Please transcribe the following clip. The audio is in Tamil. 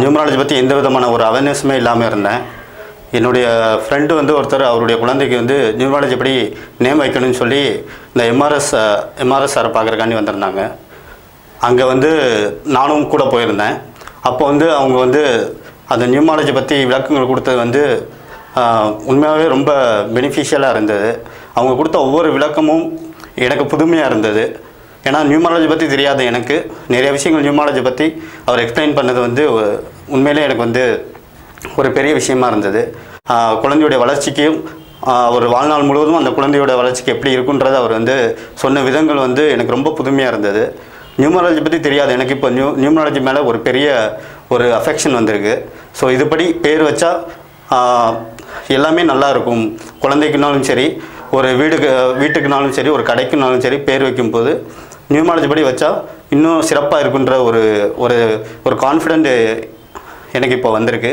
நியூமராலஜி பற்றி எந்த விதமான ஒரு அவேர்னஸுமே இல்லாமல் இருந்தேன். என்னுடைய ஃப்ரெண்டு வந்து ஒருத்தர் அவருடைய குழந்தைக்கு வந்து நியூமராலஜி படி நேம் வைக்கணும்னு சொல்லி இந்த எம்ஆர்எஸ் எம்ஆர்எஸ் சாரை பார்க்குறக்காண்டி வந்திருந்தாங்க. அங்கே வந்து நானும் கூட போயிருந்தேன். அப்போ வந்து அவங்க வந்து அந்த நியூமாலஜி பற்றி விளக்கங்கள் கொடுத்தது வந்து உண்மையாகவே ரொம்ப பெனிஃபிஷியலாக இருந்தது. அவங்க கொடுத்த ஒவ்வொரு விளக்கமும் எனக்கு புதுமையாக இருந்தது. ஏன்னா நியூமாலஜி பற்றி தெரியாது எனக்கு. நிறைய விஷயங்கள் நியூமாலஜி பற்றி அவர் எக்ஸ்பிளைன் பண்ணது வந்து உண்மையிலே எனக்கு வந்து ஒரு பெரிய விஷயமா இருந்தது. குழந்தையுடைய வளர்ச்சிக்கும் ஒரு வாழ்நாள் முழுவதும் அந்த குழந்தையோட வளர்ச்சிக்கு எப்படி இருக்குன்றது அவர் வந்து சொன்ன விதங்கள் வந்து எனக்கு ரொம்ப புதுமையாக இருந்தது. நியூமராலஜி பற்றி தெரியாது. எனக்கு இப்போ நியூ நியூமராலஜி மேலே ஒரு பெரிய ஒரு அஃபெக்ஷன் வந்திருக்கு. ஸோ இதுபடி பேர் வச்சா எல்லாமே நல்லா இருக்கும். குழந்தைக்குனாலும் சரி ஒரு வீடுக்கு வீட்டுக்குனாலும் சரி ஒரு கடைக்குனாலும் சரி பேர் வைக்கும்போது நியூமாலஜி படி வச்சா இன்னும் சிறப்பாக இருக்குன்ற ஒரு ஒரு ஒரு கான்ஃபிடென்ட் எனக்கு இப்போ வந்திருக்கு.